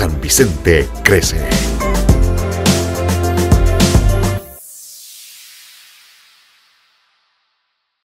San Vicente crece.